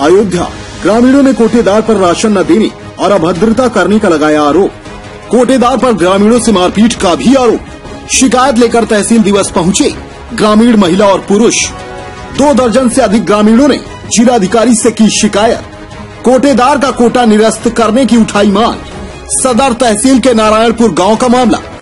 अयोध्या। ग्रामीणों ने कोटेदार पर राशन न देने और अभद्रता करने का लगाया आरोप। कोटेदार पर ग्रामीणों से मारपीट का भी आरोप। शिकायत लेकर तहसील दिवस पहुँचे ग्रामीण महिला और पुरुष। दो दर्जन से अधिक ग्रामीणों ने जिलाधिकारी से की शिकायत। कोटेदार का कोटा निरस्त करने की उठाई मांग। सदर तहसील के नारायणपुर गाँव का मामला।